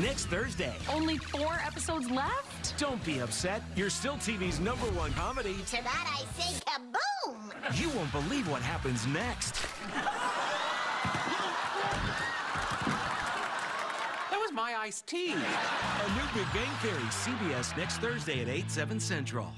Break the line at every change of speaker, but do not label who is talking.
next Thursday.
Only four episodes left?
Don't be upset. You're still TV's number one comedy.
To that I say kaboom!
You won't believe what happens next.
That was my iced tea.
A new Big Bang Theory, CBS next Thursday at 8, 7 Central.